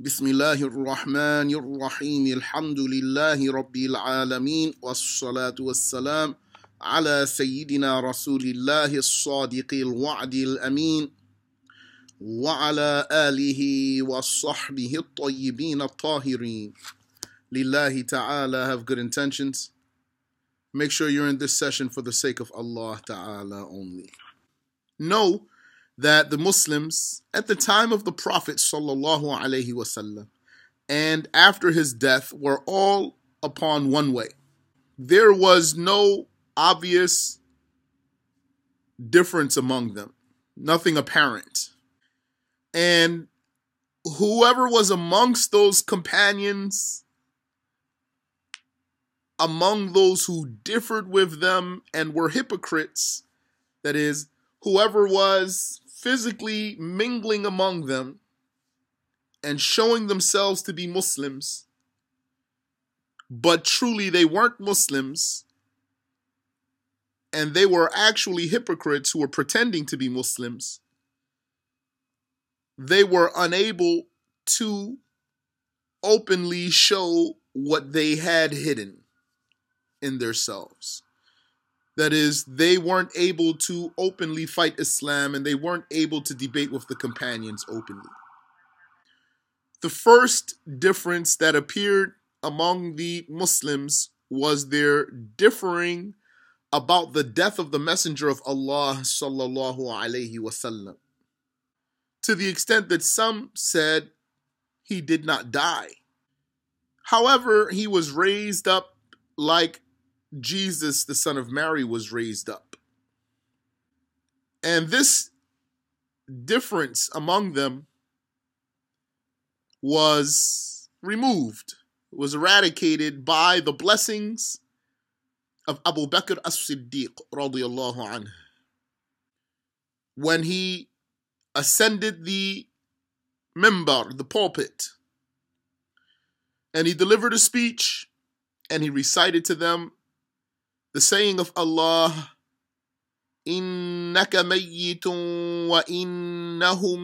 بسم الله الرحمن الرحيم الحمد لله رب العالمين والصلاة والسلام على سيدنا رسول الله الصادق الوعد الأمين وعلى آله وصحبه الطيبين الطاهرين لله ta'ala have good intentions. Make sure you're in this session for the sake of Allah ta'ala only. Know that the Muslims at the time of the Prophet wasallam and after his death were all upon one way. There was no obvious difference among them, nothing apparent. And whoever was amongst those companions, among those who differed with them and were hypocrites, that is, whoever was physically mingling among them and showing themselves to be Muslims, but truly they weren't Muslims and they were actually hypocrites who were pretending to be Muslims, they were unable to openly show what they had hidden in themselves. That is, they weren't able to openly fight Islam and they weren't able to debate with the companions openly. The first difference that appeared among the Muslims was their differing about the death of the Messenger of Allah sallallahu alaihi wasallam. To the extent that some said he did not die. However, he was raised up like Jesus, the son of Mary, was raised up. And this difference among them was removed, was eradicated by the blessings of Abu Bakr as-Siddiq. When he ascended the mimbar, the pulpit, and he delivered a speech and he recited to them the saying of Allah, إِنَّكَ مَيِّتٌ وَإِنَّهُمْ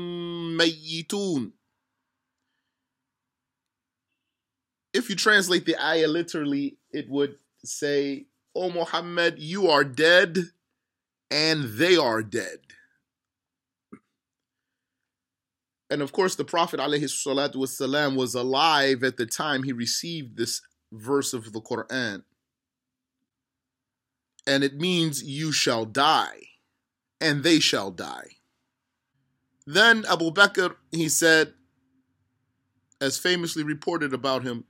مَيِّتُونَ If you translate the ayah literally, it would say, O Muhammad, you are dead and they are dead. And of course, the Prophet والسلام, was alive at the time he received this verse of the Quran and it means you shall die, and they shall die. Then Abu Bakr, he said, as famously reported about him,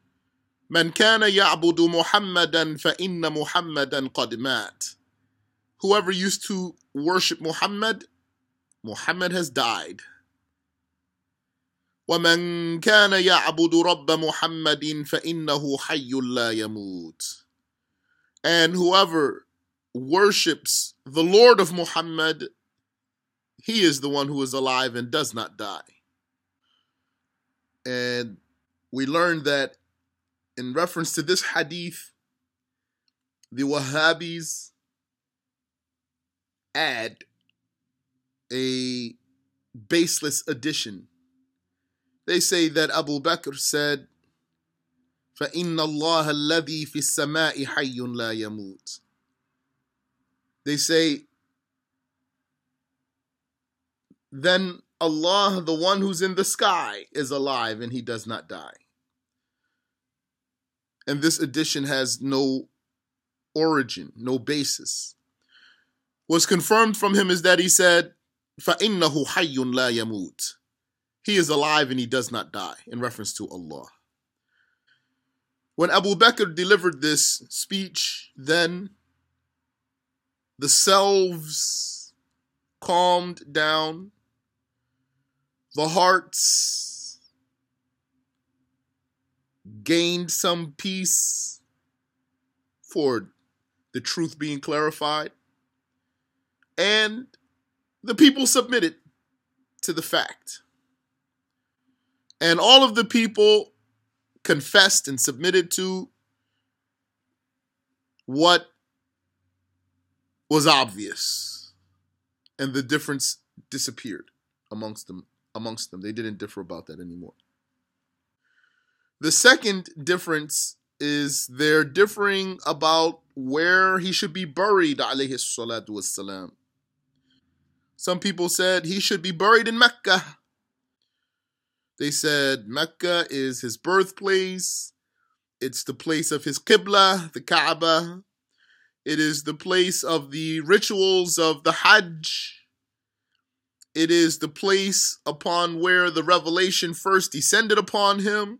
من كان يعبد محمدا فإن محمدا قد مات. Whoever used to worship Muhammad, Muhammad has died. ومن كان يعبد رب محمد فإنه حي لا يموت. And whoever worships the Lord of Muhammad, he is the one who is alive and does not die. And we learned that in reference to this hadith, the Wahhabis add a baseless addition. They say that Abu Bakr said, فَإِنَّ اللَّهَ الَّذِي فِي السَّمَاءِ حَيٌّ لَا يَمُوتُ they say, then Allah, the one who's in the sky, is alive and he does not die. And this addition has no origin, no basis. What's confirmed from him is that he said, فَإِنَّهُ حَيٌّ لَا يَمُوتُ He is alive and he does not die, in reference to Allah. When Abu Bakr delivered this speech, then the selves calmed down, the hearts gained some peace for the truth being clarified, and the people submitted to the fact. And all of the people confessed and submitted to what was obvious, and the difference disappeared amongst them. Amongst them, they didn't differ about that anymore. The second difference is they're differing about where he should be buried, alayhi salatu. Some people said he should be buried in Mecca. They said Mecca is his birthplace. It's the place of his Qibla, the Kaaba. It is the place of the rituals of the Hajj. It is the place upon where the revelation first descended upon him.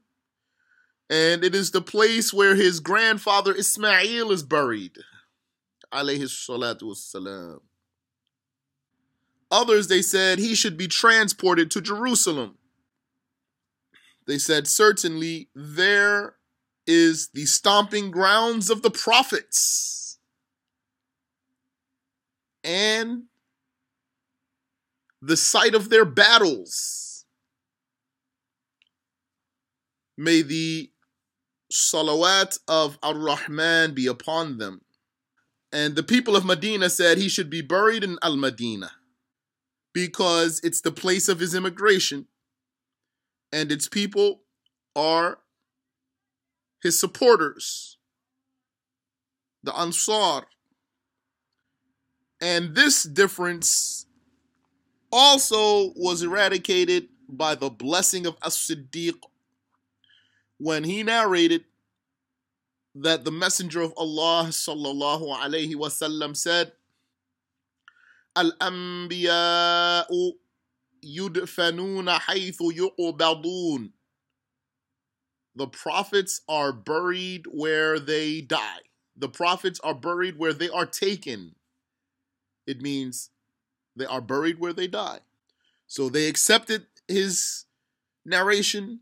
And it is the place where his grandfather Ismail is buried. Alayhi salatu wassalam. Others, they said, he should be transported to Jerusalem. They said, certainly there is the stomping grounds of the prophets. And the site of their battles. May the salawat of Ar Rahman be upon them. And the people of Medina said he should be buried in Al Medina because it's the place of his immigration and its people are his supporters, the Ansar. And this difference also was eradicated by the blessing of As Siddiq when he narrated that the Messenger of Allah sallallahu alayhi wasallam said, Al Anbiya'u yudfanuna haythu yuqbadun. The prophets are buried where they die. The prophets are buried where they are taken. It means they are buried where they die. So they accepted his narration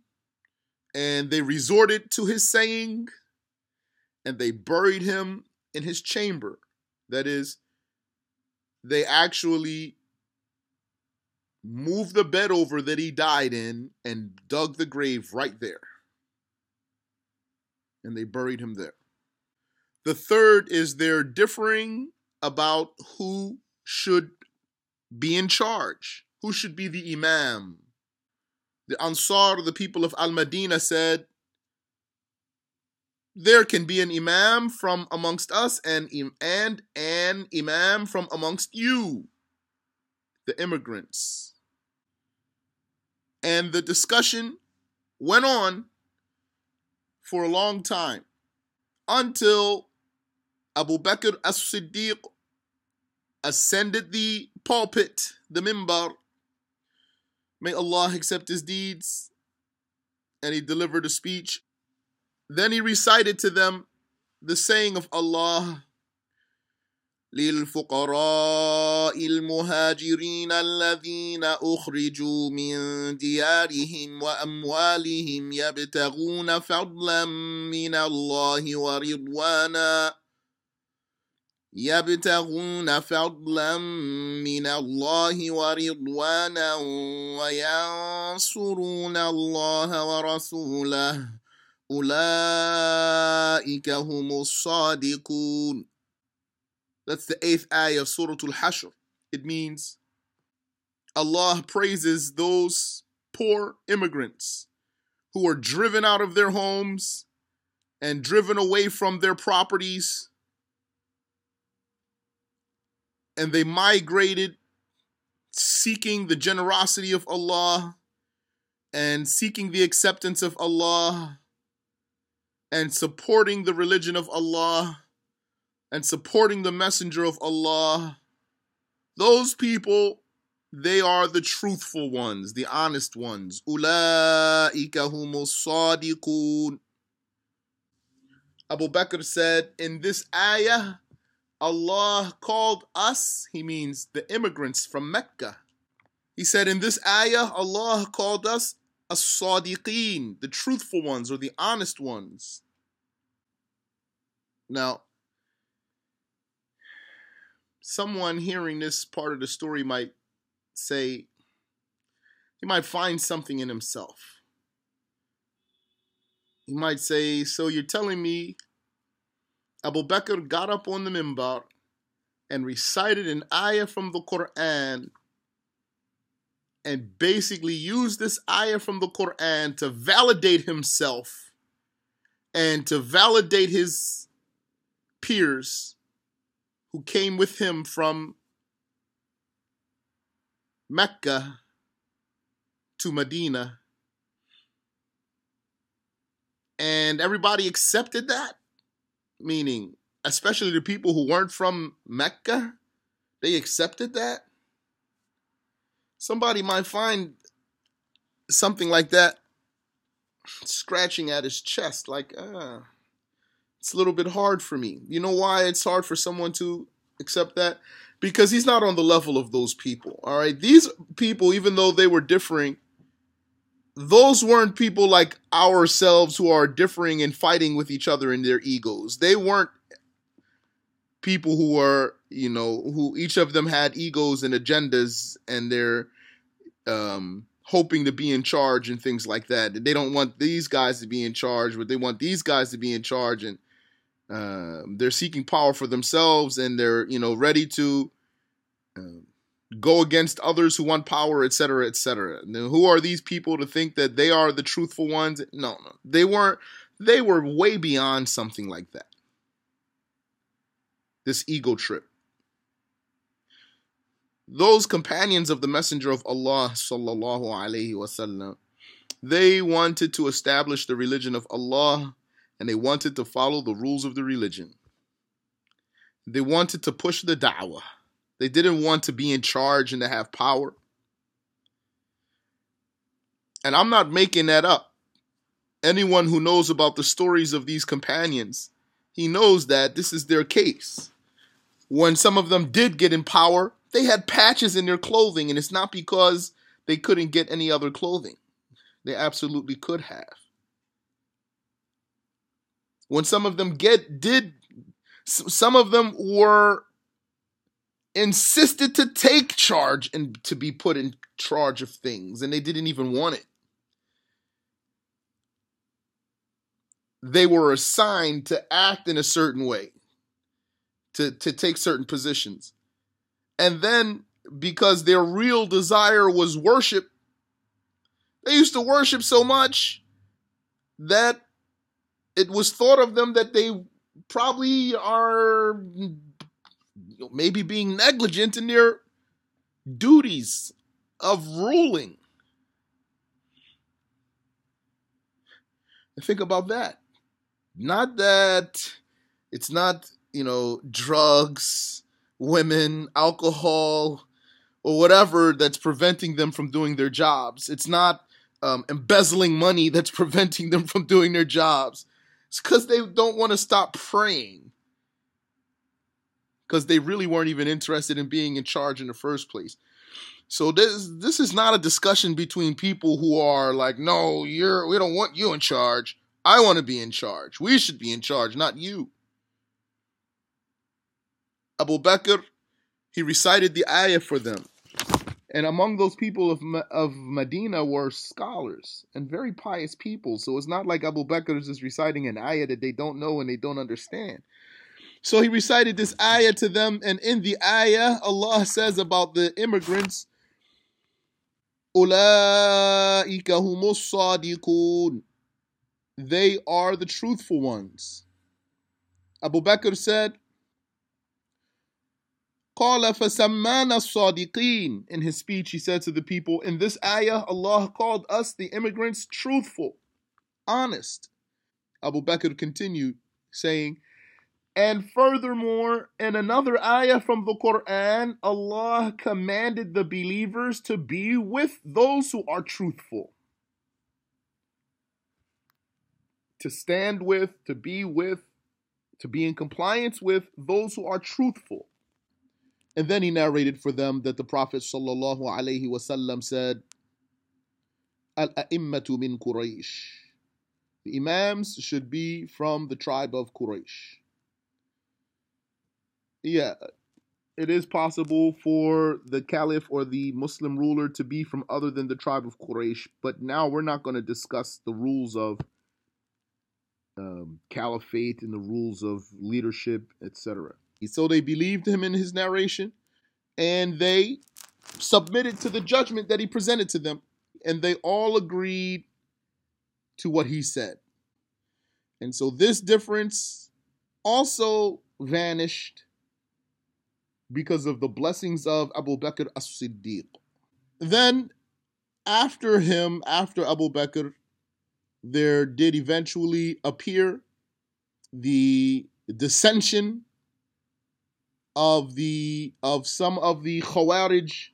and they resorted to his saying and they buried him in his chamber. That is, they actually moved the bed over that he died in and dug the grave right there. And they buried him there. The third is they're differing about who should be in charge, who should be the Imam. The Ansar, the people of Al Madinah, said, there can be an imam from amongst us and and an imam from amongst you the immigrants and the discussion went on for a long time until Abu Bakr as-Siddiq ascended the pulpit the mimbar may Allah accept his deeds and he delivered a speech then he recited to them the saying of Allah للفقراء المهاجرين الذين اخرجوا من ديارهم واموالهم يبتغون فضلا من الله ورضوانا يبتغون فضلا من الله ورضوانا وينصرون الله ورسوله أولئك هم الصادقون That's the eighth ayah of Surah Al-Hashr. It means Allah praises those poor immigrants who are driven out of their homes and driven away from their properties and they migrated seeking the generosity of Allah and seeking the acceptance of Allah and supporting the religion of Allah and supporting the messenger of Allah, those people, they are the truthful ones, the honest ones. Ula'ika humus sadiqun. Abu Bakr said, in this ayah, Allah called us, he means the immigrants from Mecca. He said, in this ayah, Allah called us as-sadiqeen, the truthful ones or the honest ones. Now, someone hearing this part of the story might say, he might find something in himself. He might say, So you're telling me Abu Bakr got up on the mimbar and recited an ayah from the Quran and basically used this ayah from the Quran to validate himself and to validate his peers who came with him from Mecca to Medina. And everybody accepted that, meaning, especially the people who weren't from Mecca, they accepted that. Somebody might find something like that scratching at his chest, like, ah, it's a little bit hard for me. You know why it's hard for someone to accept that? Because he's not on the level of those people. All right. These people, even though they were differing, those weren't people like ourselves who are differing and fighting with each other in their egos. They weren't people who were, you know, who each of them had egos and agendas and they're um hoping to be in charge and things like that. They don't want these guys to be in charge, but they want these guys to be in charge, and uh, they're seeking power for themselves, and they're you know ready to uh, go against others who want power, etc., etc. Who are these people to think that they are the truthful ones? No, no, they weren't. They were way beyond something like that. This ego trip those companions of the messenger of Allah sallallahu alaihi wasallam they wanted to establish the religion of Allah and they wanted to follow the rules of the religion they wanted to push the da'wah they didn't want to be in charge and to have power and I'm not making that up anyone who knows about the stories of these companions he knows that this is their case when some of them did get in power they had patches in their clothing, and it's not because they couldn't get any other clothing. They absolutely could have. When some of them get did some of them were insisted to take charge and to be put in charge of things and they didn't even want it. They were assigned to act in a certain way, to, to take certain positions. And then because their real desire was worship, they used to worship so much that it was thought of them that they probably are maybe being negligent in their duties of ruling. Think about that. Not that it's not, you know, drugs women, alcohol, or whatever that's preventing them from doing their jobs. It's not um, embezzling money that's preventing them from doing their jobs. It's because they don't want to stop praying. Because they really weren't even interested in being in charge in the first place. So this this is not a discussion between people who are like, no, you're we don't want you in charge. I want to be in charge. We should be in charge, not you. Abu Bakr, he recited the ayah for them. And among those people of, of Medina were scholars and very pious people. So it's not like Abu Bakr is just reciting an ayah that they don't know and they don't understand. So he recited this ayah to them, and in the ayah, Allah says about the immigrants, أُولَٰئِكَ هُمُ الصَّادِقُونَ They are the truthful ones. Abu Bakr said, قال فسمانا الصادقين. In his speech, he said to the people, in this ayah, Allah called us, the immigrants, truthful, honest. Abu Bakr continued, saying, and furthermore, in another ayah from the Quran, Allah commanded the believers to be with those who are truthful. To stand with, to be with, to be in compliance with those who are truthful. And then he narrated for them that the Prophet wasallam said, Al-a'immatu min Quraysh. The Imams should be from the tribe of Quraysh. Yeah, it is possible for the caliph or the Muslim ruler to be from other than the tribe of Quraysh, but now we're not going to discuss the rules of um, caliphate and the rules of leadership, etc. So they believed him in his narration, and they submitted to the judgment that he presented to them, and they all agreed to what he said. And so this difference also vanished because of the blessings of Abu Bakr as Siddiq. Then, after him, after Abu Bakr, there did eventually appear the dissension of the of some of the Khawarij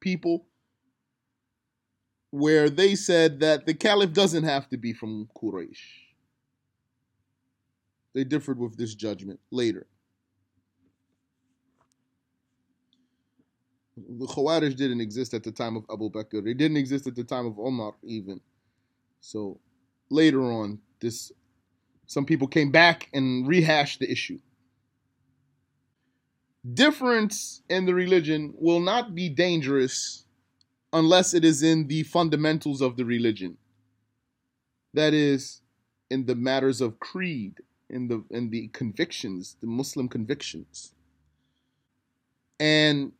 people where they said that the caliph doesn't have to be from Quraysh. They differed with this judgment later. The Khawarij didn't exist at the time of Abu Bakr. It didn't exist at the time of Omar even. So later on, this some people came back and rehashed the issue. Difference in the religion will not be dangerous unless it is in the fundamentals of the religion. That is, in the matters of creed, in the in the convictions, the Muslim convictions. And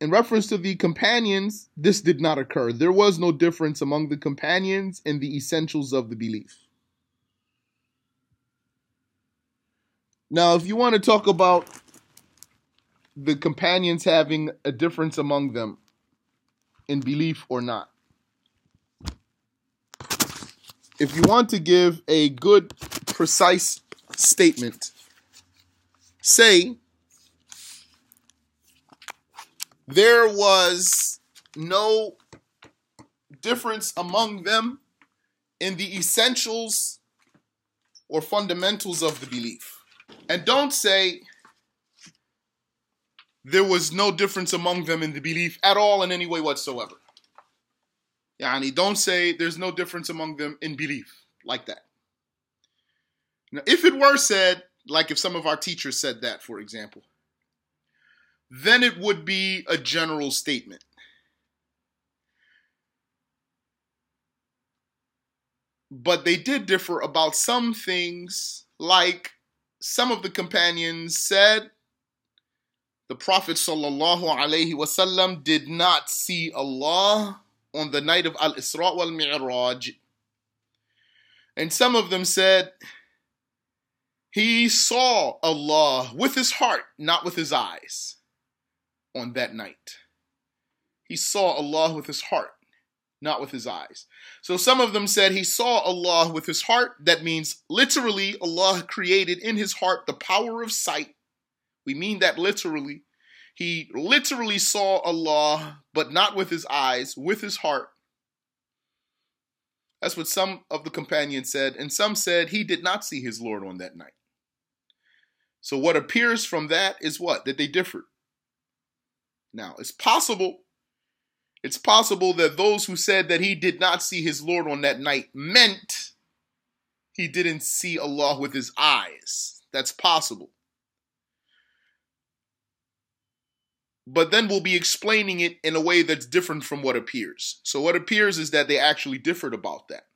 in reference to the companions, this did not occur. There was no difference among the companions in the essentials of the belief. Now, if you want to talk about the companions having a difference among them in belief or not, if you want to give a good, precise statement, say there was no difference among them in the essentials or fundamentals of the belief. And don't say there was no difference among them in the belief at all in any way whatsoever. Yani, don't say there's no difference among them in belief like that. Now, if it were said, like if some of our teachers said that, for example, then it would be a general statement. But they did differ about some things, like some of the companions said the Prophet wasallam did not see Allah on the night of Al Isra wal Mi'raj. And some of them said he saw Allah with his heart, not with his eyes on that night. He saw Allah with his heart, not with his eyes. So some of them said he saw Allah with his heart. That means literally, Allah created in his heart the power of sight. We mean that literally. He literally saw Allah, but not with his eyes, with his heart. That's what some of the companions said. And some said he did not see his Lord on that night. So what appears from that is what? That they differed. Now, it's possible, it's possible that those who said that he did not see his Lord on that night meant he didn't see Allah with his eyes. That's possible. But then we'll be explaining it in a way that's different from what appears. So, what appears is that they actually differed about that.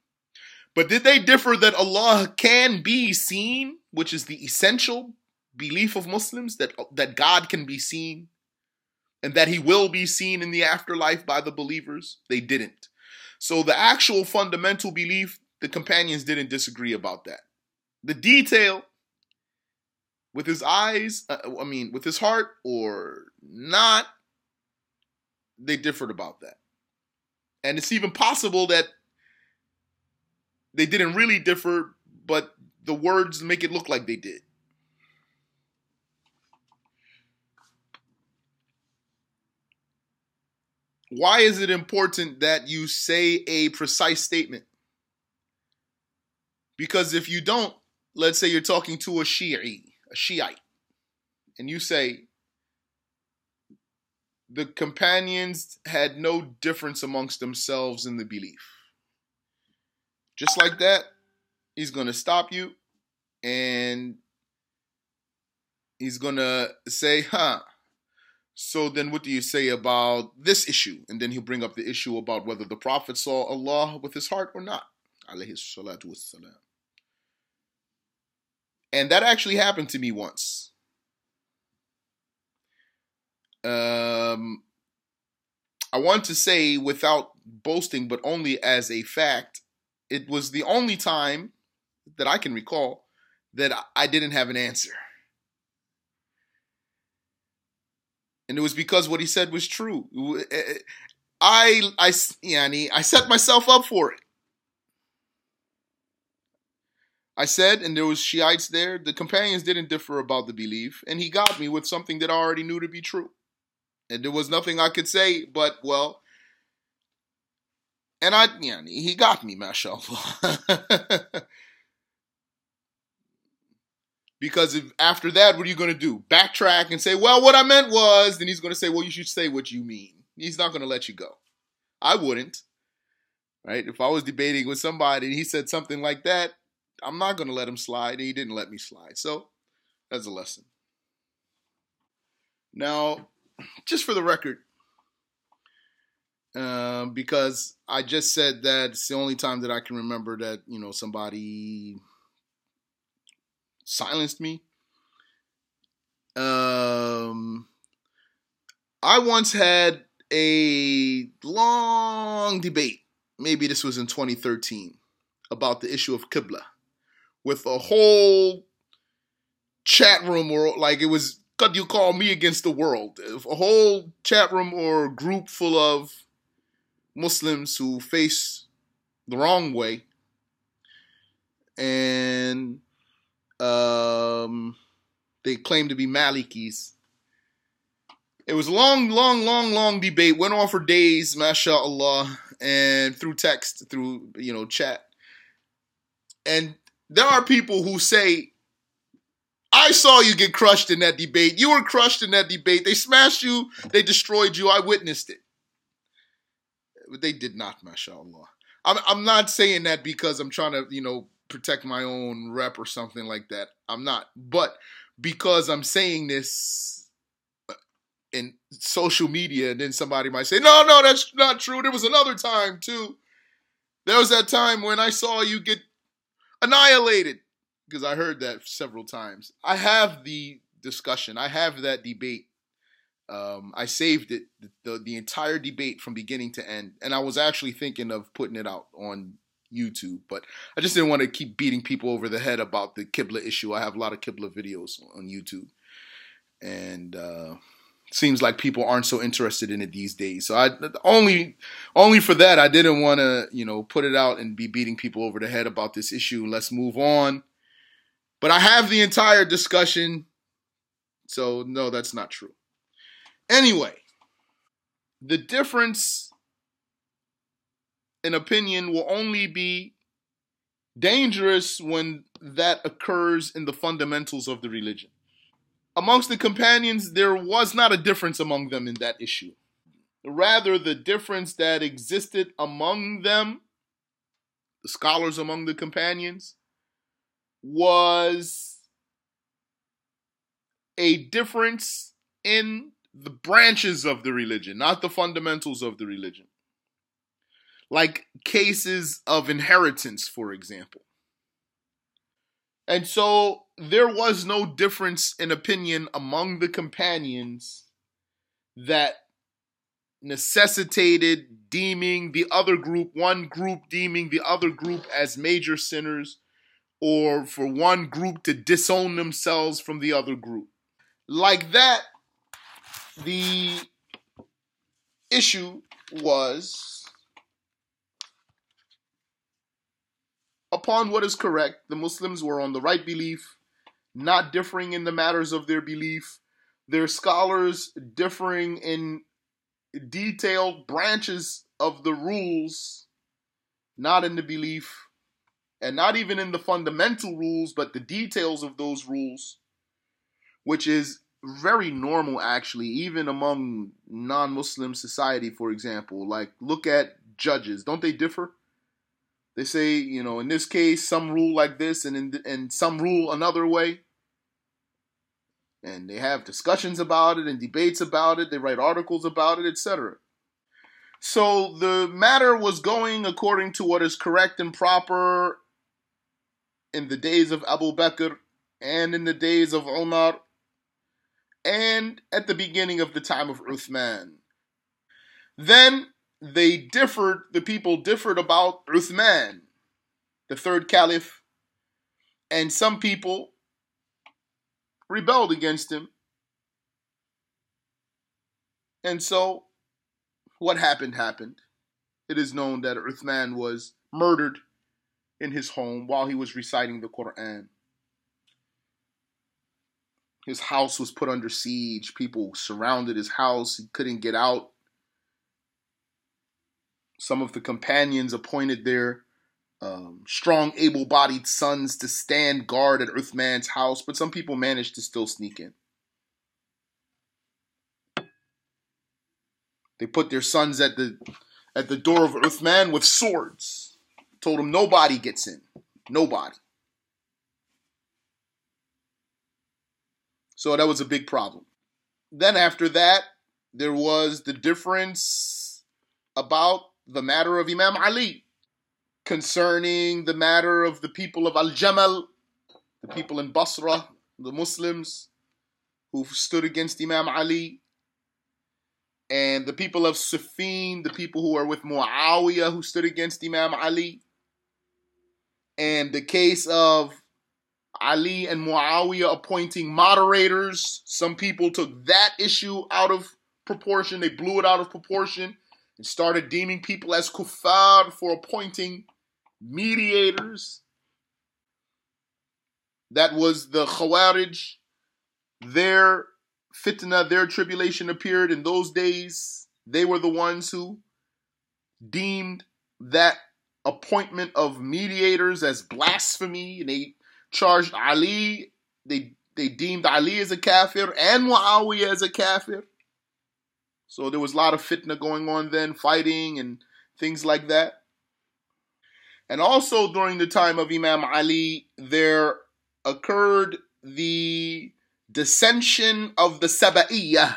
But did they differ that Allah can be seen, which is the essential belief of Muslims, that, that God can be seen? And that he will be seen in the afterlife by the believers? They didn't. So the actual fundamental belief, the companions didn't disagree about that. The detail, with his eyes, uh, I mean, with his heart or not, they differed about that. And it's even possible that they didn't really differ, but the words make it look like they did. Why is it important that you say a precise statement? Because if you don't, let's say you're talking to a Shi'i, a Shiite, and you say, the companions had no difference amongst themselves in the belief. Just like that, he's going to stop you and he's going to say, huh, so then what do you say about this issue? And then he'll bring up the issue about whether the Prophet saw Allah with his heart or not. And that actually happened to me once. Um, I want to say without boasting, but only as a fact, it was the only time that I can recall that I didn't have an answer. And it was because what he said was true. Eh, eh, I, I, yani, I set myself up for it. I said, and there was Shiites there, the companions didn't differ about the belief, and he got me with something that I already knew to be true. And there was nothing I could say but, well, and I, yeah, he got me, mashallah. because if, after that, what are you going to do? Backtrack and say, well, what I meant was, then he's going to say, well, you should say what you mean. He's not going to let you go. I wouldn't. Right? If I was debating with somebody and he said something like that, I'm not going to let him slide. He didn't let me slide. So that's a lesson. Now, just for the record, um, because I just said that it's the only time that I can remember that you know somebody silenced me. Um, I once had a long debate. Maybe this was in 2013 about the issue of Qibla with a whole chat room or like it was God you call me against the world. A whole chat room or group full of Muslims who face the wrong way and um, they claim to be Malikis. It was a long, long, long, long debate. Went on for days, mashallah, and through text, through you know chat. And there are people who say, "I saw you get crushed in that debate. You were crushed in that debate. They smashed you. They destroyed you. I witnessed it." But they did not, mashallah. I'm, I'm not saying that because I'm trying to, you know, protect my own rep or something like that. I'm not. But because I'm saying this in social media, and then somebody might say, no, no, that's not true. There was another time too. There was that time when I saw you get annihilated because I heard that several times. I have the discussion, I have that debate um, I saved it the, the, the entire debate from beginning to end, and I was actually thinking of putting it out on YouTube, but I just didn't want to keep beating people over the head about the Qibla issue. I have a lot of Qibla videos on YouTube, and uh, seems like people aren't so interested in it these days. So I only only for that I didn't want to you know put it out and be beating people over the head about this issue. Let's move on. But I have the entire discussion, so no, that's not true. Anyway, the difference in opinion will only be dangerous when that occurs in the fundamentals of the religion. Amongst the companions, there was not a difference among them in that issue. Rather, the difference that existed among them, the scholars among the companions, was a difference in the branches of the religion, not the fundamentals of the religion. Like cases of inheritance, for example. And so there was no difference in opinion among the companions that necessitated deeming the other group, one group deeming the other group as major sinners, or for one group to disown themselves from the other group. Like that, the issue was upon what is correct, the Muslims were on the right belief, not differing in the matters of their belief, their scholars differing in detailed branches of the rules, not in the belief, and not even in the fundamental rules, but the details of those rules, which is very normal actually even among non-muslim society for example. Like look at judges. Don't they differ they say you know in this case some rule like this and in and some rule another way. And they have discussions about it and debates about it. They write articles about it etc so the matter was going according to what is correct and proper in the days of Abu Bakr and in the days of Umar and at the beginning of the time of Uthman. Then they differed, the people differed about Uthman, the third caliph, and some people rebelled against him. And so, what happened happened. It is known that Uthman was murdered in his home while he was reciting the Quran. His house was put under siege. People surrounded his house. He couldn't get out. Some of the companions appointed their um, strong, able bodied sons to stand guard at Uthman's house, but some people managed to still sneak in. They put their sons at the at the door of Earthman with swords. Told him nobody gets in. Nobody. So that was a big problem. Then after that, there was the difference about the matter of Imam Ali concerning the matter of the people of Al Jamal, the people in Basra, the Muslims who stood against Imam Ali, and the people of Siffin, the people who are with Muawiyah who stood against Imam Ali, and the case of Ali and Muawiyah appointing moderators. Some people took that issue out of proportion, they blew it out of proportion and started deeming people as kuffar for appointing mediators. That was the Khawarij. Their fitna, their tribulation appeared in those days. They were the ones who deemed that appointment of mediators as blasphemy. And they charged Ali. They they deemed Ali as a kafir and Muawiyah as a kafir. So there was a lot of fitna going on then, fighting and things like that. And also during the time of Imam Ali, there occurred the dissension of the Saba'iyah,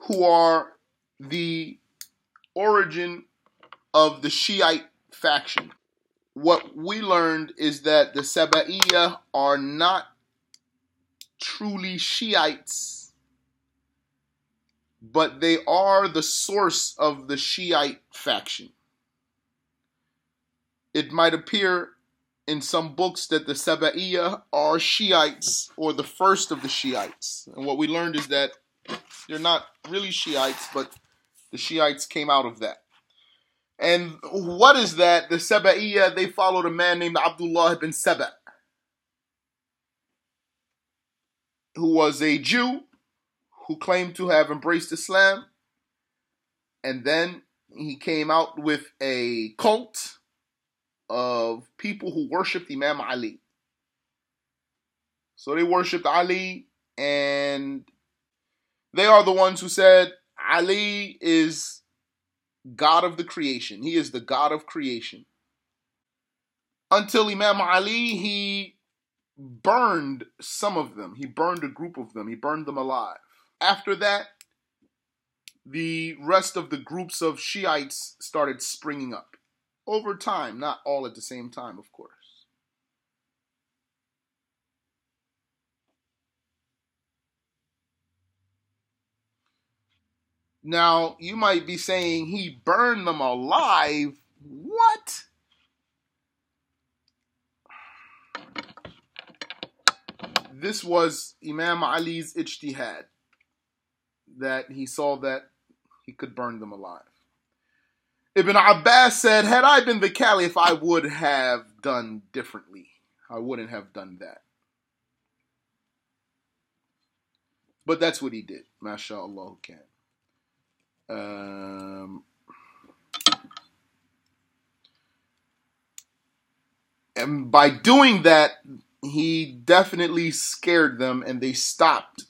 who are the origin of the Shiite faction. What we learned is that the Saba'iyah are not truly Shiites but they are the source of the Shiite faction. It might appear in some books that the Saba'iyah are Shiites or the first of the Shiites. And what we learned is that they're not really Shiites, but the Shiites came out of that. And what is that? The Saba'iyah, they followed a man named Abdullah ibn Saba, who was a Jew who claimed to have embraced Islam. And then he came out with a cult of people who worshiped Imam Ali. So they worshiped Ali, and they are the ones who said Ali is God of the creation. He is the God of creation. Until Imam Ali, he burned some of them. He burned a group of them. He burned them alive. After that, the rest of the groups of Shiites started springing up over time, not all at the same time, of course. Now, you might be saying he burned them alive. What? This was Imam Ali's ijtihad that he saw that he could burn them alive. Ibn Abbas said, Had I been the caliph, I would have done differently. I wouldn't have done that. But that's what he did. MashaAllah can. Um, and by doing that, he definitely scared them and they stopped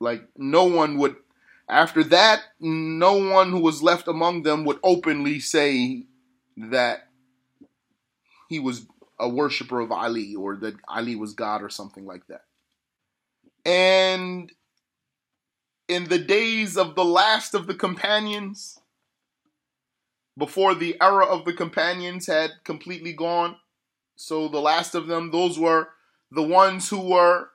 like no one would after that, no one who was left among them would openly say that he was a worshiper of Ali or that Ali was God or something like that. And in the days of the last of the companions, before the era of the companions had completely gone, so the last of them, those were the ones who were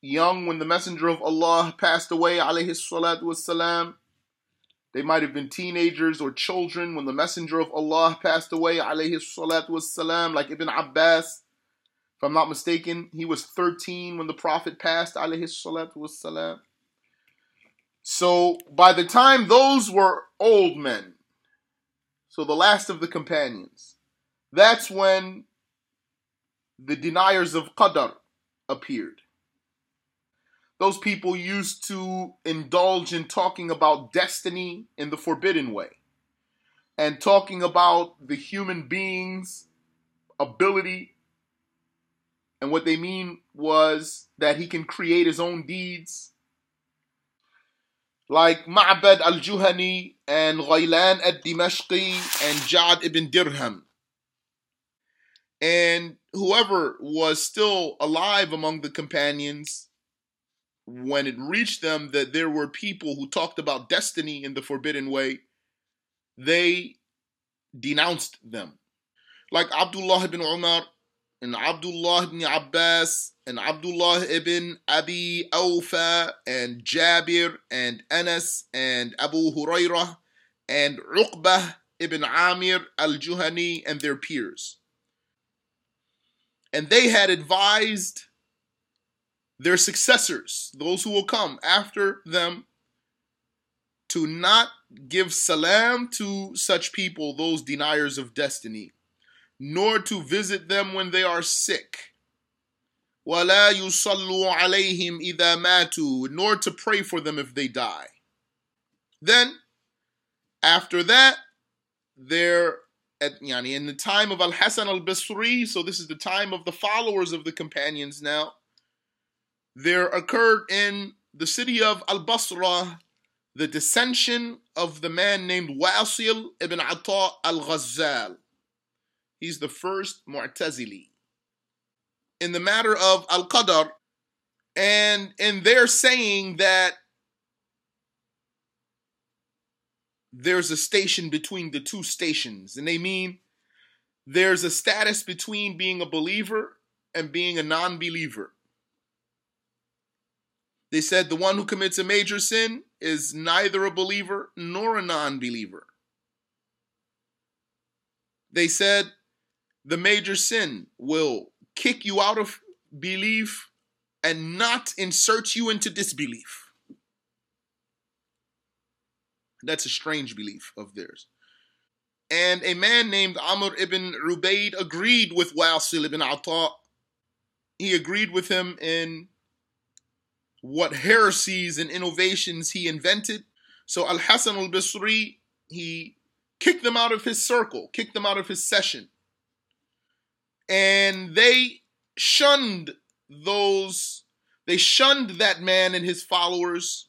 young when the Messenger of Allah passed away, alayhi salatu wassalam. They might have been teenagers or children when the Messenger of Allah passed away, alayhi salatu wassalam, like Ibn Abbas. If I'm not mistaken, he was 13 when the Prophet passed, alayhi salatu wassalam. So by the time those were old men, so the last of the companions, that's when the deniers of Qadr appeared. Those people used to indulge in talking about destiny in the forbidden way and talking about the human being's ability. And what they mean was that he can create his own deeds. Like Ma'bad al Juhani and Ghailan al Dimashqi and Ja'ad ibn Dirham and whoever was still alive among the companions, when it reached them that there were people who talked about destiny in the forbidden way, they denounced them. Like Abdullah ibn Umar and Abdullah ibn Abbas and Abdullah ibn Abi Awfa and Jabir and Anas and Abu Hurairah and Uqbah ibn Amir al-Juhani and their peers and they had advised their successors, those who will come after them, to not give salam to such people, those deniers of destiny, nor to visit them when they are sick. وَلَا يُصَلُّوا عَلَيْهِمْ إِذَا مَاتُوا Nor to pray for them if they die. Then, after that, there at yani in the time of Al Hasan al Basri, so this is the time of the followers of the companions now. There occurred in the city of Al Basra the dissension of the man named Wasil ibn Ata al Ghazal. He's the first Mu'tazili. In the matter of Al Qadr, and in their saying that there's a station between the two stations. And they mean there's a status between being a believer and being a non believer. They said the one who commits a major sin is neither a believer nor a non believer. They said the major sin will kick you out of belief and not insert you into disbelief. That's a strange belief of theirs. And a man named Amr ibn Ubaid agreed with Wasil ibn Ata. He agreed with him in what heresies and innovations he invented. So Al Hasan al Basri, he kicked them out of his circle, kicked them out of his session. And they shunned those, they shunned that man and his followers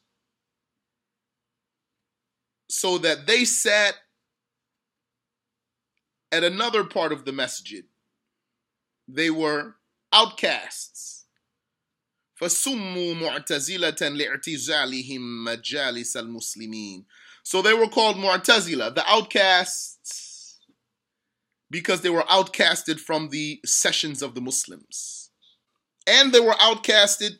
so that they sat at another part of the masjid. They were outcasts. فَسُمُّوا مُعْتَزِلَةً لِاعْتِزَالِهِمْ مَجَالِسَ الْمُسْلِمِينَ So they were called Mu'tazila, the outcasts, because they were outcasted from the sessions of the Muslims. And they were outcasted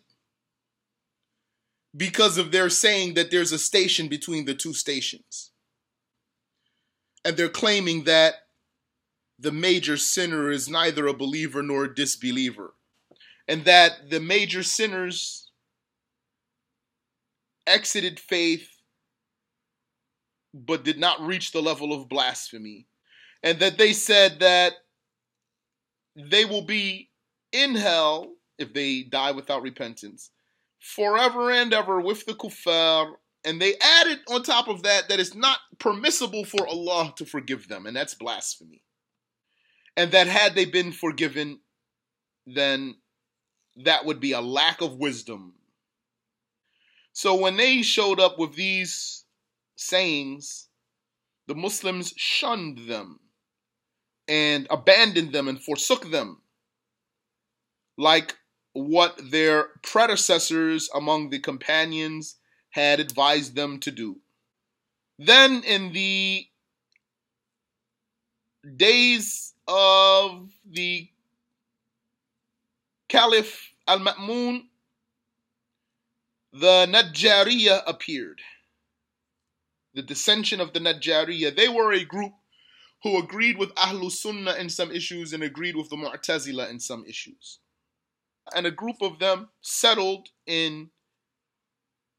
because of their saying that there's a station between the two stations. And they're claiming that the major sinner is neither a believer nor a disbeliever. And that the major sinners exited faith but did not reach the level of blasphemy. And that they said that they will be in hell if they die without repentance forever and ever with the kuffar. And they added on top of that that it's not permissible for Allah to forgive them, and that's blasphemy. And that had they been forgiven, then that would be a lack of wisdom. So when they showed up with these sayings, the Muslims shunned them and abandoned them and forsook them. Like what their predecessors among the companions had advised them to do. Then, in the days of the Caliph Al Ma'mun, the Najariya appeared. The dissension of the Najariya. They were a group who agreed with Ahlul Sunnah in some issues and agreed with the Mu'tazila in some issues. And a group of them settled in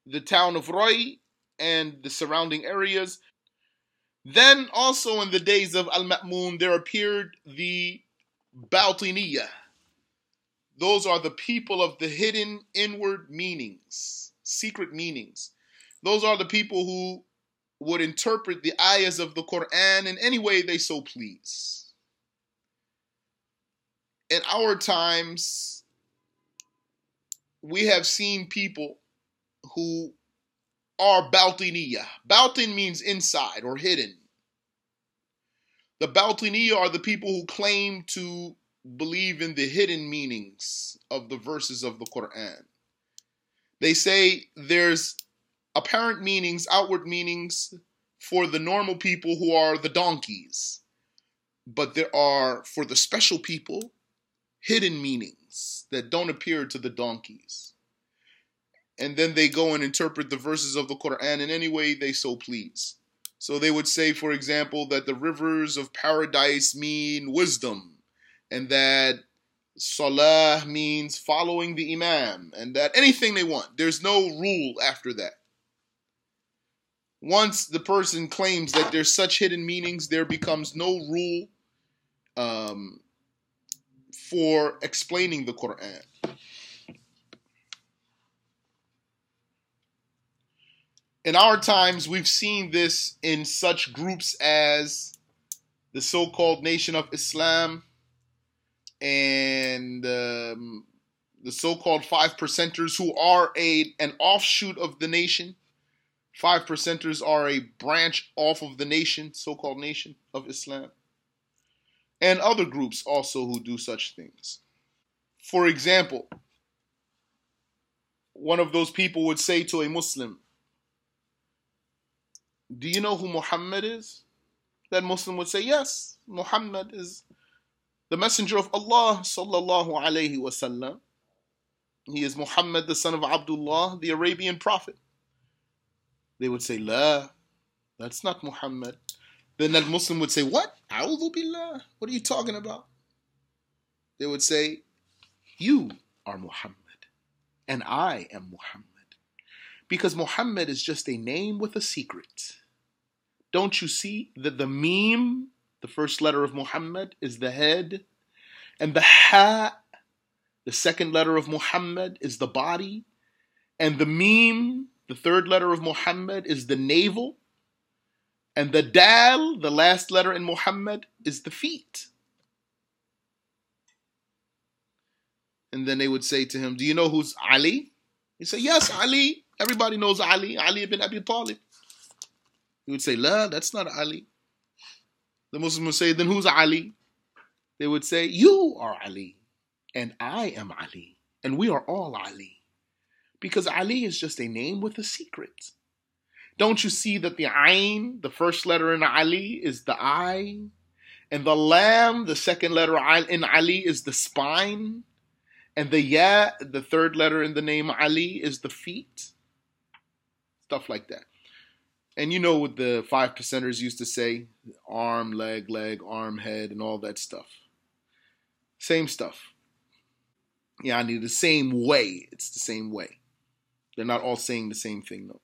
the town of Rayy and the surrounding areas. Then, also in the days of Al Ma'mun, there appeared the Batiniya. Those are the people of the hidden inward meanings, secret meanings. Those are the people who would interpret the ayahs of the Quran in any way they so please. In our times, we have seen people who are Batiniya. Batin means inside or hidden. The Batiniya are the people who claim to believe in the hidden meanings of the verses of the Quran. They say there's apparent meanings, outward meanings for the normal people who are the donkeys. But there are, for the special people, hidden meanings that don't appear to the donkeys. And then they go and interpret the verses of the Quran in any way they so please. So they would say, for example, that the rivers of paradise mean wisdom, and that salah means following the imam, and that anything they want. There's no rule after that once the person claims that there's such hidden meanings, there becomes no rule um, for explaining the Quran. In our times, we've seen this in such groups as the so called Nation of Islam and um, the so called Five Percenters, who are a, an offshoot of the nation Five percenters are a branch off of the nation, so called nation of Islam, and other groups also who do such things. For example, one of those people would say to a Muslim, Do you know who Muhammad is? That Muslim would say, Yes, Muhammad is the messenger of Allah sallallahu alaihi wasallam. He is Muhammad, the son of Abdullah, the Arabian prophet they would say, La, that's not Muhammad. Then that Muslim would say, What? A'udhu billah. What are you talking about? They would say, You are Muhammad, and I am Muhammad. Because Muhammad is just a name with a secret. Don't you see that the meme, the first letter of Muhammad, is the head, and the ha, the second letter of Muhammad, is the body, and the meme, the third letter of Muhammad is the navel. And the dal, the last letter in Muhammad, is the feet. And then they would say to him, Do you know who's Ali? He said, Yes, Ali. Everybody knows Ali, Ali ibn Abi Talib. He would say, La, that's not Ali. The Muslim would say, Then who's Ali? They would say, You are Ali, and I am Ali, and we are all Ali because Ali is just a name with a secret. Don't you see that the Ain, the first letter in Ali, is the eye? And the Lam, the second letter in Ali, is the spine? And the Ya, the third letter in the name Ali, is the feet? Stuff like that. And you know what the five percenters used to say arm, leg, leg, arm, head, and all that stuff. Same stuff. Yeah, I need the same way. It's the same way. They're not all saying the same thing though.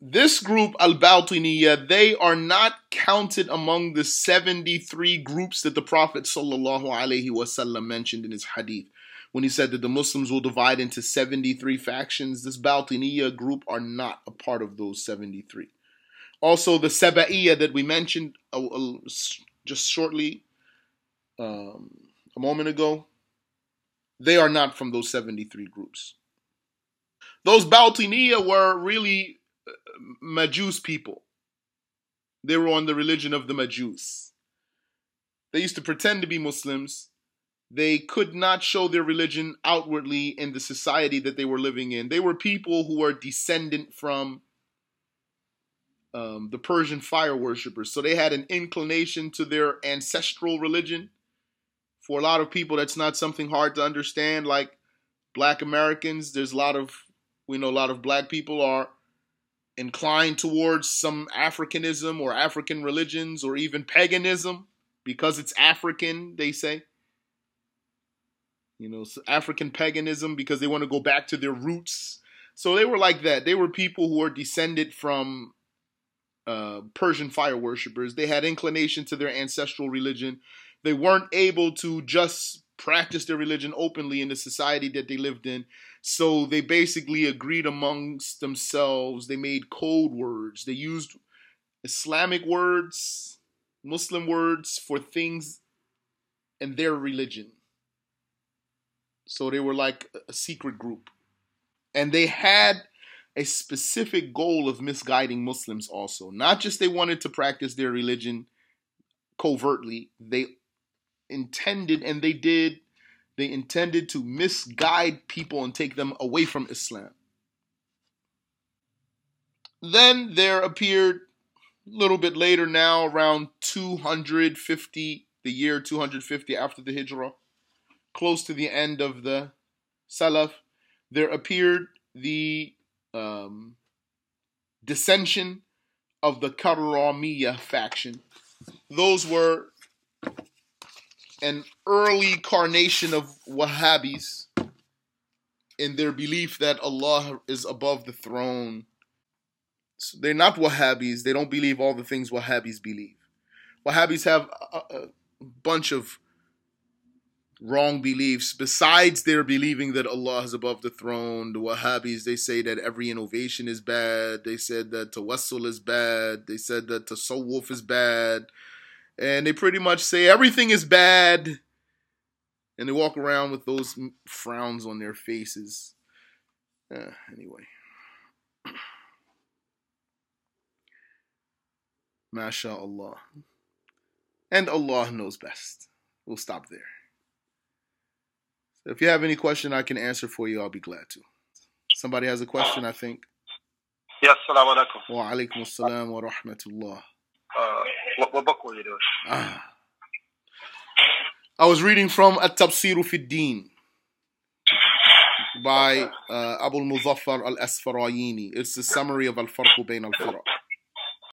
This group, Al Batiniya, they are not counted among the 73 groups that the Prophet Sallallahu Alaihi wasallam mentioned in his hadith. When he said that the Muslims will divide into 73 factions, this Batiniya group are not a part of those 73. Also, the Saba'iyya that we mentioned uh, uh, just shortly um, a moment ago, they are not from those 73 groups. Those Batiniya were really Majus people. They were on the religion of the Majus. They used to pretend to be Muslims. They could not show their religion outwardly in the society that they were living in. They were people who were descendant from um, the Persian fire worshippers. So they had an inclination to their ancestral religion. For a lot of people, that's not something hard to understand. Like black Americans, there's a lot of We know a lot of black people are inclined towards some Africanism or African religions or even paganism because it's African, they say. You know, African paganism because they want to go back to their roots. So they were like that. They were people who were descended from uh, Persian fire worshippers. They had inclination to their ancestral religion. They weren't able to just practice their religion openly in the society that they lived in. So they basically agreed amongst themselves. They made code words. They used Islamic words, Muslim words for things in their religion. So they were like a secret group. And they had a specific goal of misguiding Muslims also. Not just they wanted to practice their religion covertly, they intended and they did they intended to misguide people and take them away from Islam. Then there appeared a little bit later now around 250 the year 250 after the hijrah close to the end of the salaf there appeared the um, dissension of the Karramiyya faction. Those were an early carnation of Wahhabis in their belief that Allah is above the throne. So they're not Wahhabis. They don't believe all the things Wahhabis believe. Wahhabis have a, a bunch of wrong beliefs besides their believing that Allah is above the throne. The Wahhabis they say that every innovation is bad. They said that tawassul is bad. They said that tasawwuf is bad. And they pretty much say everything is bad. And they walk around with those frowns on their faces. Uh, anyway. MashaAllah. And Allah knows best. We'll stop there. So if you have any question I can answer for you, I'll be glad to. Somebody has a question, I think. Yes, salam alaikum. Wa alaikum assalam wa rahmatullah. Uh, what, what book were you doing? I was reading from At-Tabsir fi Din by uh, Abu Muzaffar al-Asfarayini. It's a summary of Al-Farq Bain al-Farq.